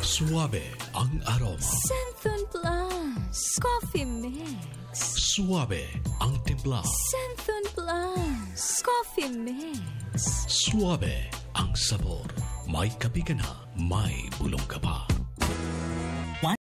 Suave ang aroma. Senthon Plus Coffee Mix. Suave ang timpla. Senthon Plus Coffee Mix. Suave ang sabor. May kape ka na, may bulong ka pa.